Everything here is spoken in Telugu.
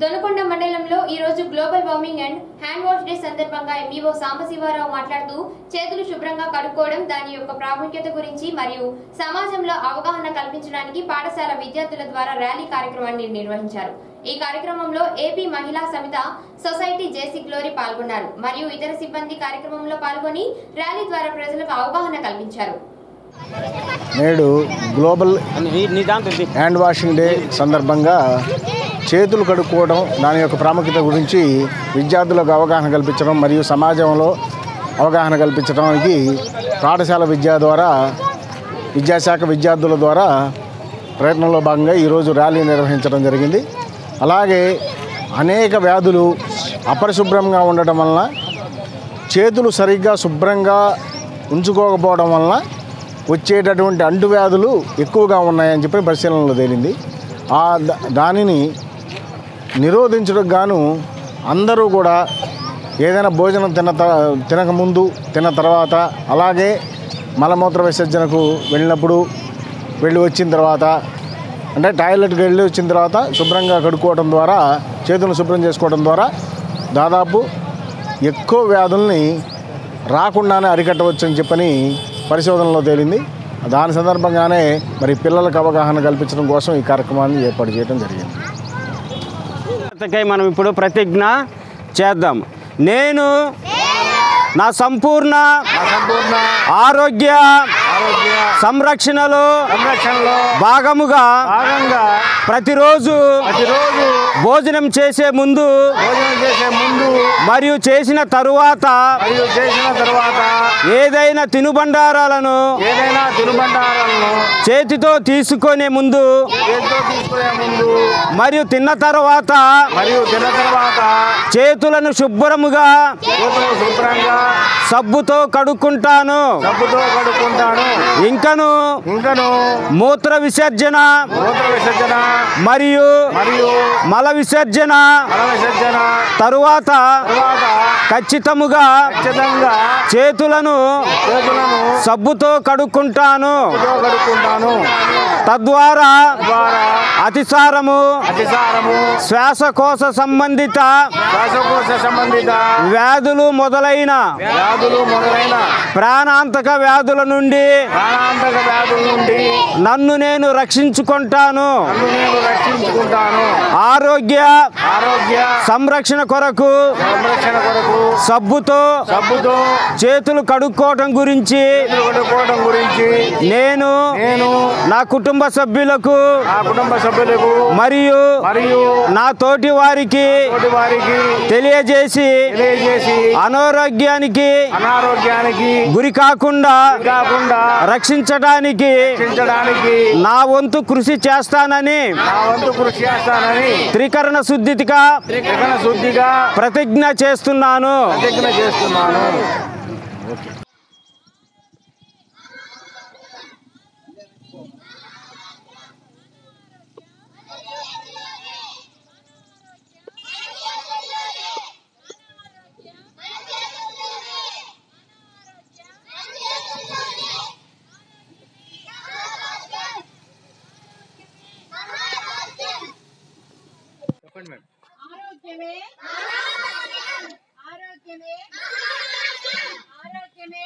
దొనకొండ మండలంలో ఈ రోజు global warming and hand wash day సందర్భంగా ఎంఈఓ సాంబశివారావు మాట్లాడుతూ చేతులు శుభ్రంగా కడుక్కోవడం దాని యొక్క ప్రాముఖ్యత గురించి మరియు సమాజంలో అవగాహన కల్పించడానికి పాఠశాల విద్యార్థుల ద్వారా ర్యాలీ కార్యక్రమాన్ని నిర్వహించారు. ఈ కార్యక్రమంలో ఏపీ మహిళా సమిత సొసైటీ జేసీ గ్లోరీ పాల్గొన్నారు మరియు ఇతర సిబ్బంది కార్యక్రమంలో పాల్గొని ర్యాలీ ద్వారా ప్రజలకు అవగాహన కల్పించారు. నేడు గ్లోబల్ హ్యాండ్ వాషింగ్ డే సందర్భంగా చేతులు కడుక్కోవడం దాని యొక్క ప్రాముఖ్యత గురించి విద్యార్థులకు అవగాహన కల్పించడం మరియు సమాజంలో అవగాహన కల్పించడానికి పాఠశాల విద్య ద్వారా విద్యాశాఖ విద్యార్థుల ద్వారా ప్రయత్నంలో భాగంగా ఈరోజు ర్యాలీ నిర్వహించడం జరిగింది. అలాగే అనేక వ్యాధులు అపరిశుభ్రంగా ఉండటం వలన చేతులు సరిగ్గా శుభ్రంగా ఉంచుకోకపోవడం వలన వచ్చేటటువంటి అంటువ్యాధులు ఎక్కువగా ఉన్నాయని చెప్పి పరిశీలనలో తేలింది. ఆ దానిని నిరోధించడం గాను అందరూ కూడా ఏదైనా భోజనం తిన్న త తినక ముందు తిన్న తర్వాత అలాగే మలమూత్ర విసర్జనకు వెళ్ళినప్పుడు వెళ్ళి వచ్చిన తర్వాత అంటే టాయిలెట్కి వెళ్ళి వచ్చిన తర్వాత శుభ్రంగా కడుక్కోవడం ద్వారా చేతులను శుభ్రం చేసుకోవడం ద్వారా దాదాపు ఎక్కువ వ్యాధుల్ని రాకుండానే అరికట్టవచ్చు అని చెప్పని పరిశోధనలో తేలింది. దాని సందర్భంగానే మరి పిల్లలకు అవగాహన కల్పించడం కోసం ఈ కార్యక్రమాన్ని ఏర్పాటు చేయడం జరిగింది. కై మనం ఇప్పుడు ప్రతిజ్ఞ చేద్దాం. నేను నా సంపూర్ణ ఆరోగ్య సంరక్షణలో భాగముగా ప్రతిరోజు భోజనం చేసే ముందు మరియు చేసిన తరువాత ఏదైనా తినుబండారాలను చేతితో తీసుకునే ముందు మరియు తిన్న తర్వాత మరియు తిన్న తర్వాత చేతులను శుభ్రముగా శుభ్రంగా సబ్బుతో కడుక్కుంటాను. సబ్బుతో కడుక్కుంటాను. ఇంకను ఇంకను మూత్ర విసర్జన మూత్ర విసర్జన మరియు మరియు మల విసర్జన మల విసర్జన తరువాత ఖచ్చితముగా ఖచ్చితంగా చేతులను చేతులను సబ్బుతో కడుక్కుంటాను. కడుక్కుంటాను. తద్వారా ద్వారా అతిసారము అతిసారము శ్వాసకోశ సంబంధిత శ్వాసకోశ సంబంధిత వ్యాధులు మొదలైన వ్యాధులు మొదలైన ప్రాణాంతక వ్యాధుల నుండి ప్రాణాంతక వ్యాధుల నుండి నన్ను నేను రక్షించుకుంటాను. నన్ను నేను రక్షించుకుంటాను. ఆరోగ్య ఆరోగ్య సంరక్షణ కొరకు సంరక్షణ కొరకు సబ్బుతో సబ్బుతో చేతులు కడుక్కోవటం గురించి చేతులు కడుక్కోవడం గురించి నేను నేను నా కుటుంబ సభ్యులకు నా కుటుంబ సభ్యులకు మరియు మరియు నా తోటి వారికి వారికి తెలియజేసి తెలియజేసి అనారోగ్యానికి అనారోగ్యానికి గురి కాకుండా కాకుండా రక్షించడానికి రక్షించడానికి నా వంతు కృషి చేస్తానని నా వంతు కృషి చేస్తానని త్రికరణ శుద్ధిగా త్రికరణ శుద్ధిగా ప్రతిజ్ఞ చేస్తున్నాను. ప్రతిజ్ఞ చేస్తున్నాను. చెప్పండి మేడం ఆరోగ్యమే ఆరోగ్యమే ఆరోగ్యమే